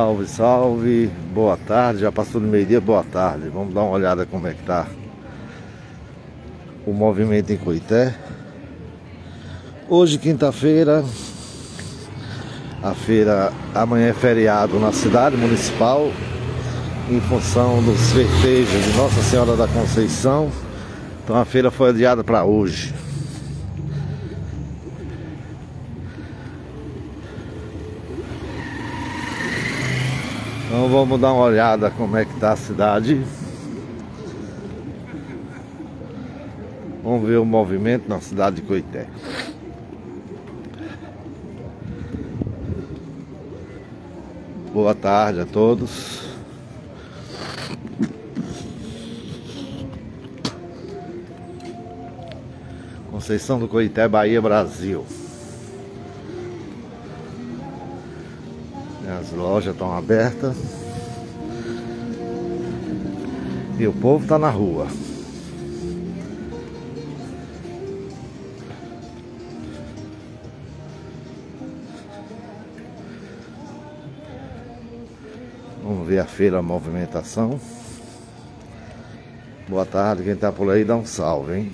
Salve, salve, boa tarde, já passou do meio-dia, boa tarde. Vamos dar uma olhada como é que tá o movimento em Coité. Hoje, quinta-feira, a feira amanhã é feriado na cidade municipal em função dos festejos de Nossa Senhora da Conceição. Então a feira foi adiada para hoje. Então vamos dar uma olhada como é que está a cidade. Vamos ver o movimento na cidade de Coité. Boa tarde a todos. Conceição do Coité, Bahia, Brasil. As lojas estão abertas. E o povo está na rua. Vamos ver a feira, a movimentação. Boa tarde, quem está por aí dá um salve, hein?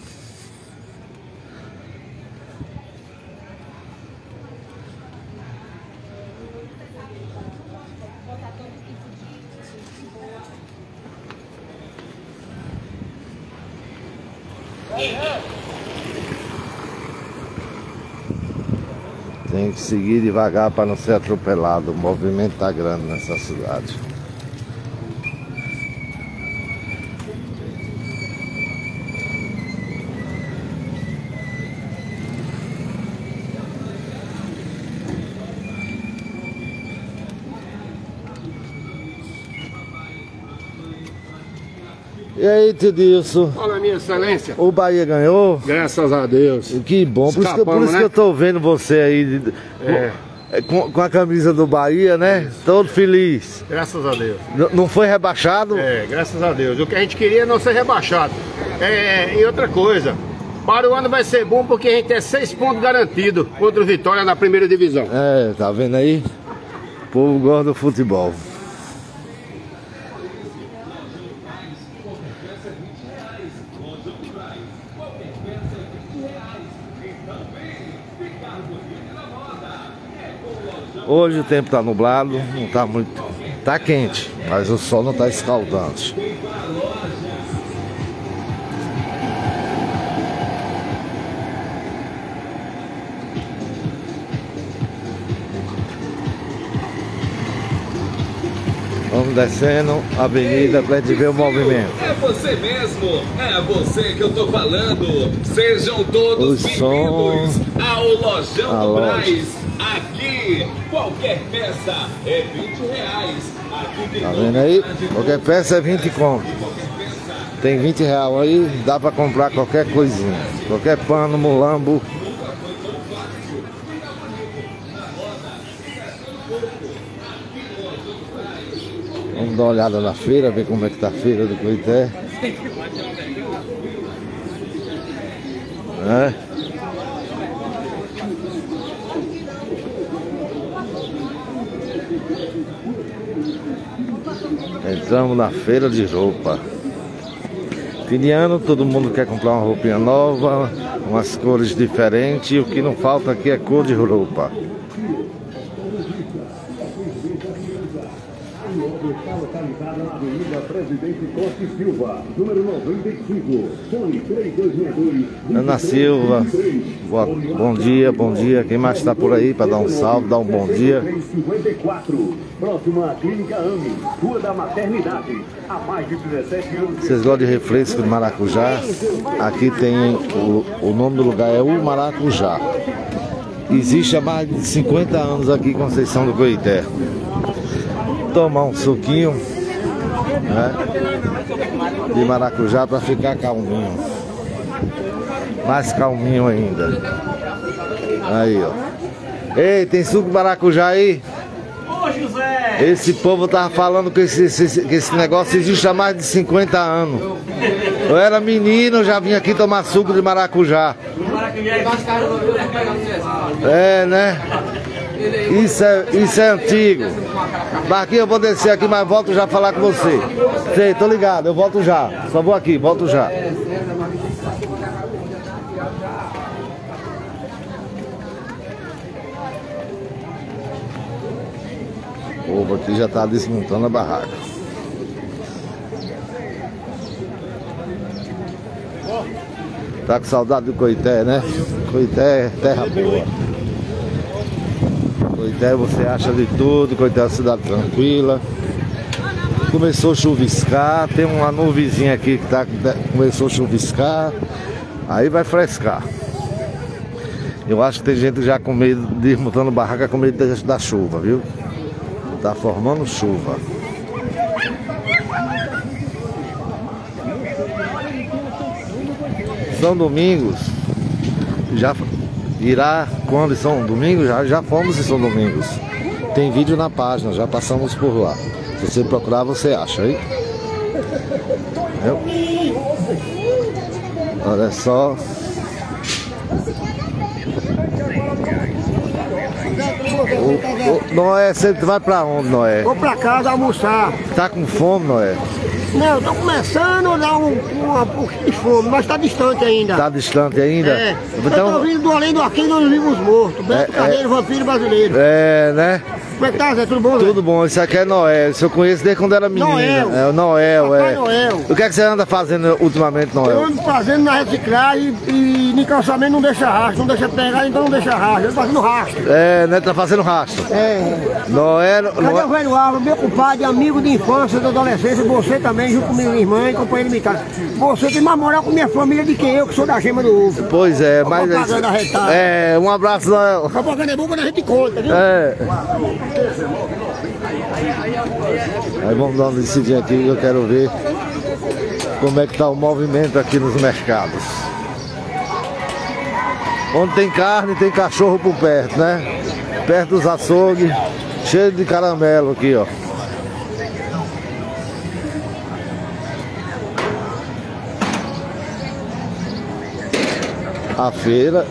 Tem que seguir devagar para não ser atropelado. O movimento está grande nessa cidade. E aí, Tidilson? Fala, minha excelência. O Bahia ganhou? Graças a Deus. Que bom, por isso, que, por isso né? que eu tô vendo você aí É. com, com a camisa do Bahia, né? Todo feliz. Graças a Deus. N- não foi rebaixado? É, graças a Deus. O que a gente queria é não ser rebaixado. É, e outra coisa, para o ano vai ser bom porque a gente tem seis pontos garantidos contra o Vitória na primeira divisão. É, tá vendo aí? O povo gosta do futebol. Hoje o tempo tá nublado, não tá muito. Tá quente, mas o sol não tá escaldante. Descendo a avenida pra gente ver o movimento. É você mesmo, é você que eu tô falando. Sejam todos bem-vindos ao Lojão A do loja. Braz. Aqui, qualquer peça é 20 reais. Aqui tem Tá vendo aí? Qualquer peça é 20 conto. Tem 20 real aí, dá pra comprar qualquer coisinha. Qualquer pano, mulambo. Dar uma olhada na feira, ver como é que tá a feira do Coité. É. Entramos na feira de roupa. Fim de ano, todo mundo quer comprar uma roupinha nova, umas cores diferentes, o que não falta aqui é cor de roupa. está localizada na Avenida Presidente Costa Silva, número 95, fone 3262. Ana Silva, boa- bom dia, bom dia. Quem mais está por aí para dar um salve, dar um bom dia? 354, próximo à Clínica AME, Rua da Maternidade, há mais de 17 anos. Vocês gostam de refresco de maracujá? Aqui tem o, o nome do lugar é o Maracujá. Existe há mais de 50 anos aqui em Conceição do Coité. Tomar um suquinho né, de maracujá para ficar calminho. Mais calminho ainda. Aí, ó. Ei, tem suco de maracujá aí? Ô José! Esse povo tava falando que esse, esse- que esse negócio existe há mais de 50 anos. Eu era menino, já vim aqui tomar suco de maracujá. É É, né? Isso é, isso é antigo. Marquinhos, eu vou descer aqui, mas volto já falar com você. Sei, tô ligado, eu volto já. Só vou aqui, volto já. O povo aqui já tá desmontando a barraca. Tá com saudade do Coité, né? Coité é terra boa. Coité você acha de tudo, Coité é cidade tranquila. Começou a chuviscar, tem uma nuvenzinha aqui que tá, começou a chuviscar, aí vai frescar. Eu acho que tem gente já com medo de ir montando barraca com medo da chuva, viu? Tá formando chuva. São Domingos já irá quando São Domingos já já fomos em São Domingos. Tem vídeo na página, já passamos por lá. Se você procurar, você acha aí. Olha só. O, o, Noé, você vai pra onde, Noé? Vou pra casa almoçar. Tá com fome, Noé? Não, eu tô começando a dar um, uma, um pouquinho de fome, mas tá distante ainda. Tá distante ainda? É. Então... Eu tô vindo do além do aqui dos vivos mortos. Beto é, Carneiro, é... vampiro brasileiro. É, né? Como é que tá, Zé? Tudo bom, Tudo bom, isso aqui é Noel. Isso eu conheço desde quando era menino. Noel. É o Noel, Papai é. Noel. O que é que você anda fazendo ultimamente, Noel? Eu ando fazendo na reciclagem e, e no calçamento não deixa rastro, não deixa pegar, então não deixa rastro. Eu tô fazendo rastro. É, né? Tá fazendo rastro. É. Noel. Cadê Noel... o velho Álvaro, meu compadre, amigo de infância, da adolescência, você também, junto com minha irmã e companheiro de casa. Você tem mais moral com minha família do que eu, que sou da gema do ovo. Pois é, mas. É, um abraço, Noel. Propaganda é boa quando a gente conta, viu? É. Aí vamos dar uma descidinha aqui eu quero ver como é que está o movimento aqui nos mercados. Onde tem carne, tem cachorro por perto, né? Perto dos açougues, cheio de caramelo aqui, ó. A feira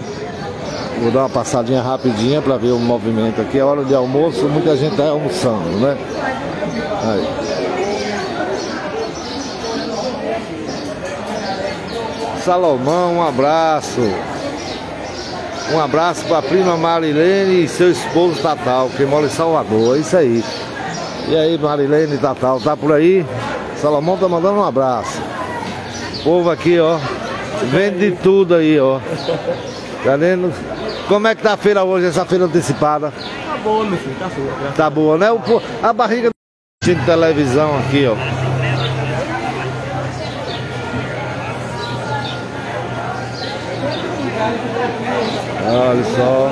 Vou dar uma passadinha rapidinha para ver o movimento aqui. É hora de almoço, muita gente está almoçando, né? Aí. Salomão, um abraço. Um abraço para a prima Marilene e seu esposo Tatal, que mora em Salvador. É isso aí. E aí, Marilene Tatal, tá por aí? Salomão tá mandando um abraço. O povo aqui, ó. Vende de tudo aí, ó. Tá vendo? Como é que tá a feira hoje, essa feira antecipada? Tá boa, meu filho, tá boa. Tá boa, né? O, a barriga de televisão aqui, ó. Olha só.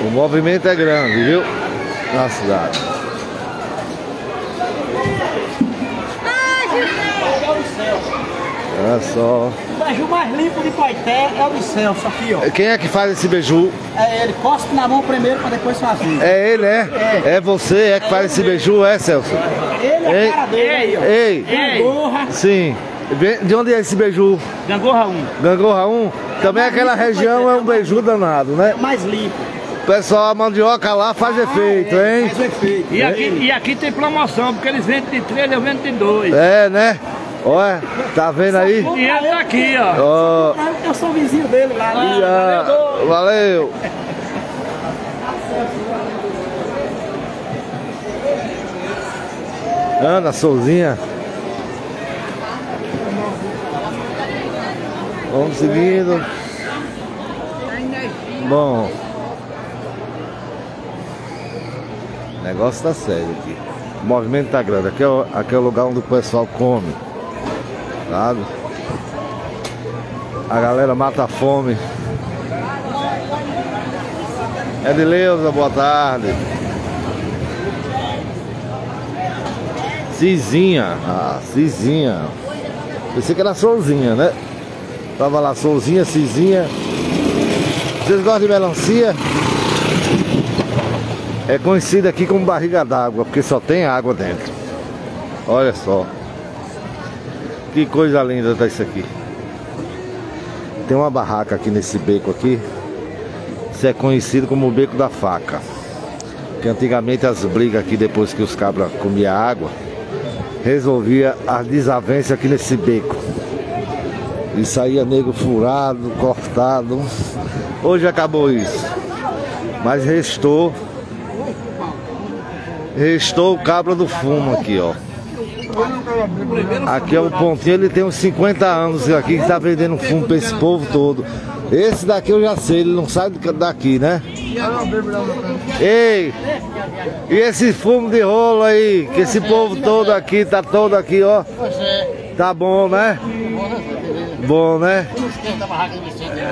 O movimento é grande, viu? Na cidade. Olha só. O beiju mais limpo de Coité é o do Celso aqui, ó. Quem é que faz esse beiju? É ele. Cospe na mão primeiro pra depois fazer. É ele, é? É, é você é que é faz esse beiju, é, Celso? Ele é a cara dele. Ei. Ei. Gangorra. Sim. De onde é esse beiju? Gangorra 1. Gangorra 1? Também é aquela região é um beiju danado, né? É mais limpo. Pessoal, a mandioca lá faz ah, efeito, é, hein? Faz efeito. E aqui, e aqui tem promoção, porque eles vendem de 3, eu vendo de 2. É, né? Olha, tá vendo aí? E ele tá aqui, ó. Oh. Eu sou vizinho dele lá. Né? valeu. valeu. Ana Souzinha. Vamos seguindo. Bom. O negócio tá sério aqui. O movimento tá grande. Aqui é, aqui é o lugar onde o pessoal come. Sabe? A galera mata a fome. Edileuza, boa tarde. Cizinha. Ah, Cizinha. Pensei que era Souzinha, né? Tava lá, Souzinha, Cizinha. Vocês gostam de melancia? É conhecida aqui como barriga d'água, porque só tem água dentro. Olha só. Que coisa linda tá isso aqui. Tem uma barraca aqui nesse beco aqui. Isso é conhecido como o beco da faca. Que antigamente as brigas aqui, depois que os cabras comiam água, resolvia as desavenças aqui nesse beco. E saía nego furado, cortado. Hoje acabou isso. Mas restou. Restou o cabra do fumo aqui, ó. Aqui é o pontinho, ele tem uns 50 anos aqui que tá vendendo fumo pra esse povo todo. Esse daqui eu já sei, ele não sai daqui, né? Ei! E esse fumo de rolo aí, que esse povo todo aqui, tá todo aqui, ó. Tá bom, né? Bom, né?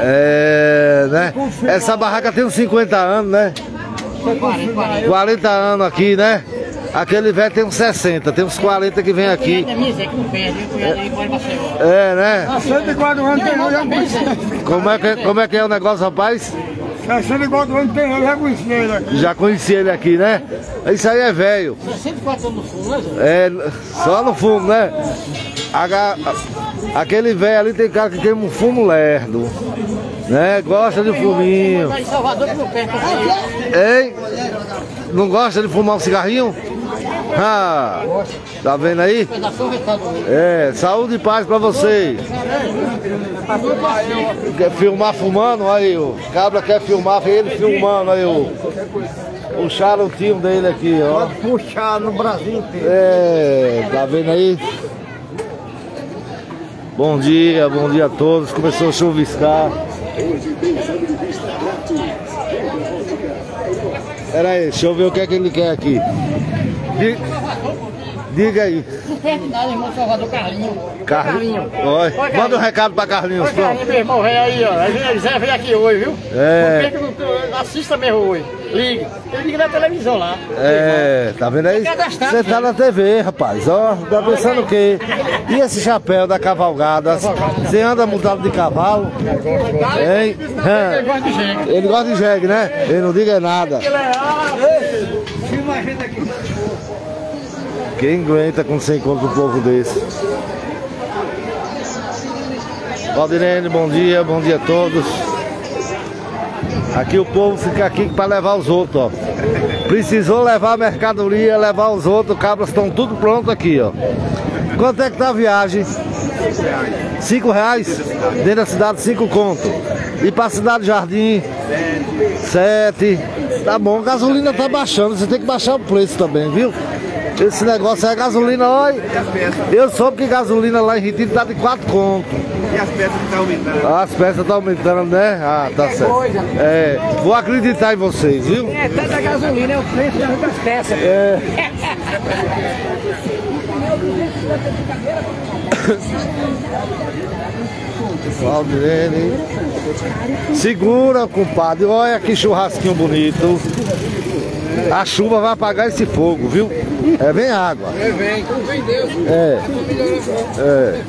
É, né? Essa barraca tem uns 50 anos, né? 40 anos aqui, né? Aquele velho tem uns 60, tem uns 40 que vem aqui. É, né? 104 anos tem eu. Como é que, como é, que é o negócio, rapaz? 104 anos tem eu já conheci ele aqui. Já conheci ele aqui, né? Isso aí é velho. 104 anos no fundo, né? É, só no fumo, né? Aga- aquele velho ali tem cara que tem um fumo lerdo. Né? Gosta de fuminho. Em Salvador que não perde pra você. Hein? Não gosta de fumar um cigarrinho? Ah, tá vendo aí? É, saúde e paz pra vocês. Quer filmar fumando? Aí, o cabra quer filmar, ele filmando aí, o, o charutinho dele aqui, ó. Puxar no Brasil inteiro. É, tá vendo aí? Bom dia, bom dia a todos. Começou a chuviscar. Pera aí, deixa eu ver o que é que ele quer aqui. Di- Diga aí. Não perde nada, irmão Salvador Carlinho. Carlinhos. Oi. Manda um recado pra Carlinhos, Oi. Carlinho, meu irmão, vem aí, ó. Zé veio aqui hoje, viu? É. Assista mesmo hoje. Ligue. Ele liga na televisão lá. É, tá vendo aí? Você tá na TV, rapaz. Ó, tá pensando o quê? E esse chapéu da cavalgada? Você anda montado de cavalo? Hein? Ele gosta de jegue. Ele gosta de jegue, né? Ele não diga nada. Quem aguenta quando você encontra um povo desse? Valdirene, bom dia, bom dia a todos. Aqui o povo fica aqui para levar os outros, ó. Precisou levar a mercadoria, levar os outros, cabras estão tudo pronto aqui, ó. Quanto é que tá a viagem? Cinco reais? Dentro da cidade, cinco conto. E pra cidade Jardim? Sete. Tá bom, gasolina tá baixando, você tem que baixar o preço também, viu? Esse negócio é gasolina, olha. Eu soube que gasolina lá em Retiro tá de quatro conto. E as peças estão aumentando. As peças estão aumentando, né? Ah, tá certo. É, vou acreditar em vocês, viu? É, tanta gasolina é o preço das peças. É. Valdirene. Segura, compadre. Olha que churrasquinho bonito. A chuva vai apagar esse fogo, viu? É, vem água. É, vem, Deus. É. É.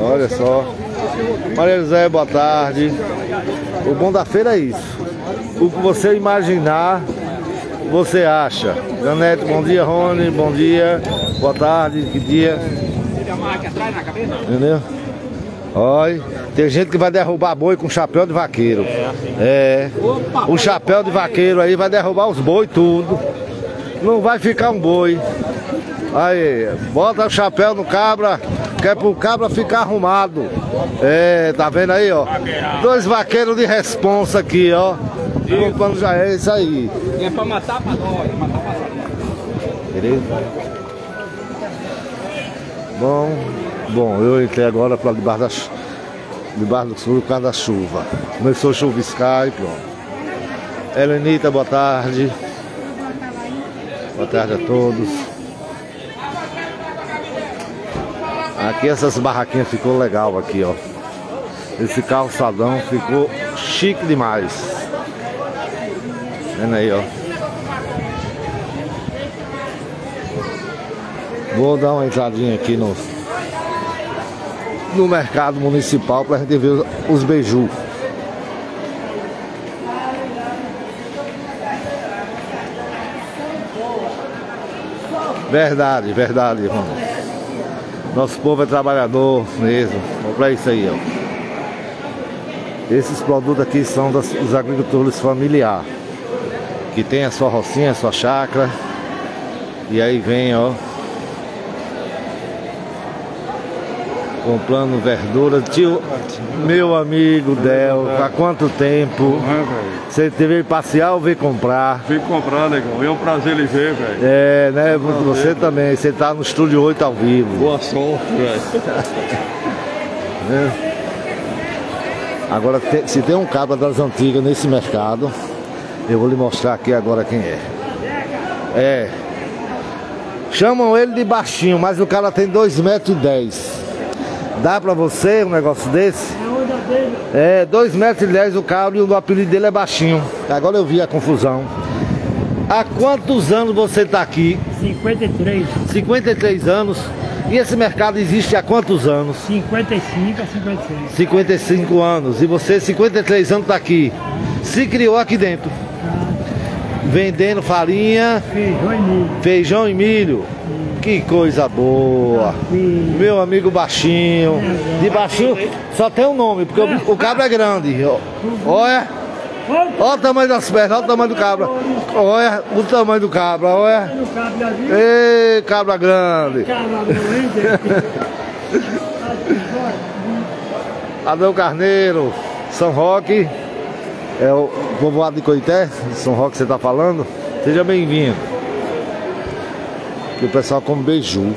Olha só. Maria José, boa tarde. O bom da feira é isso. O que você imaginar, você acha. Janete, bom dia, Rony, bom dia. Boa tarde, que dia. Entendeu? Olha, tem gente que vai derrubar boi com chapéu de vaqueiro. É. O chapéu de vaqueiro aí vai derrubar os boi tudo. Não vai ficar um boi. Aí, bota o chapéu no cabra, que é pro cabra ficar arrumado. É, tá vendo aí, ó? Dois vaqueiros de responsa aqui, ó. Comprando já é isso aí. É pra matar pra nós, matar pra Beleza? Bom, bom, eu entrei agora para debaixo da debaixo do sul por causa da chuva. Começou a chuviscar e pronto. Helenita, boa tarde. Boa tarde a todos. Aqui essas barraquinhas ficou legal aqui, ó. Esse calçadão ficou chique demais. Vendo aí, ó. Vou dar uma entradinha aqui no, no mercado municipal pra gente ver os beiju. Verdade, verdade, irmão. Nosso povo é trabalhador mesmo. Compra isso aí, ó. Esses produtos aqui são das, dos agricultores familiares. Que tem a sua rocinha, a sua chácara. E aí vem, ó. Comprando verdura. Tio, meu amigo Del, há quanto tempo? Você teve que passear ou veio comprar? Vim comprar, negão. É um prazer lhe ver, velho. É, né? Você também. Você tá no Estúdio 8 ao vivo. Boa sorte, velho. né? Agora, se tem um cabra das antigas nesse mercado, eu vou lhe mostrar aqui agora quem é. É. Chamam ele de baixinho, mas o cara tem 2,10 metros. e dez. Dá pra você um negócio desse? É, 2,10 metros e dez o cabra e o apelido dele é baixinho. Agora eu vi a confusão. Há quantos anos você tá aqui? 53, 53 anos. E esse mercado existe há quantos anos? 55 a 56. 55 anos. E você, 53 anos, tá aqui. Se criou aqui dentro. Vendendo farinha, Feijão e milho. feijão e milho. Que coisa boa. Meu amigo baixinho. De baixinho só tem um nome, porque o, o cabra é grande. Olha. Olha o tamanho das pernas, olha o tamanho do cabra. Olha o tamanho do cabra, olha. Viu? Ei, cabra grande. Adão Carneiro, São Roque, é o povoado de Coité, São Roque você está falando? Seja bem-vindo. Que o pessoal come beiju.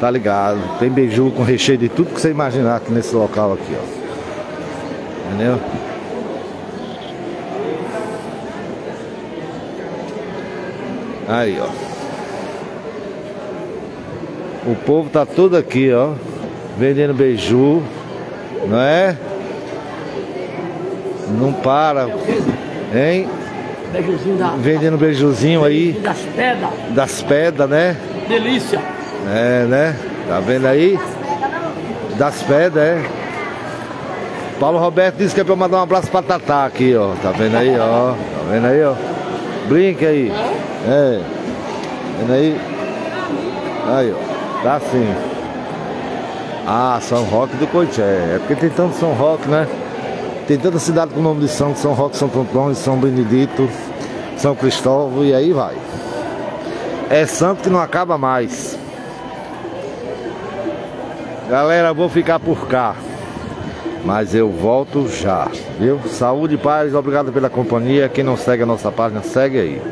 Tá ligado? Tem beiju com recheio de tudo que você imaginar aqui nesse local aqui, ó. Entendeu? Aí, ó. O povo tá todo aqui, ó. Vendendo beiju, não é? Não para, hein? Beijozinho da, Vendendo beijuzinho aí das pedras. das pedras, né? Delícia. É, né? Tá vendo aí? Das pedras, é. Paulo Roberto disse que é pra eu mandar um abraço pra Tatá aqui, ó. Tá vendo aí, ó? Tá vendo aí, ó? Brinca aí. É. Vendo aí? Aí, ó. Tá assim. Ah, São Roque do Coité. É porque tem tanto São Roque, né? Tem tanta cidade com o nome de São, São Roque, São Antônio, São Benedito, São Cristóvão e aí vai. É santo que não acaba mais. Galera, vou ficar por cá. Mas eu volto já, viu? Saúde e paz, obrigado pela companhia. Quem não segue a nossa página, segue aí.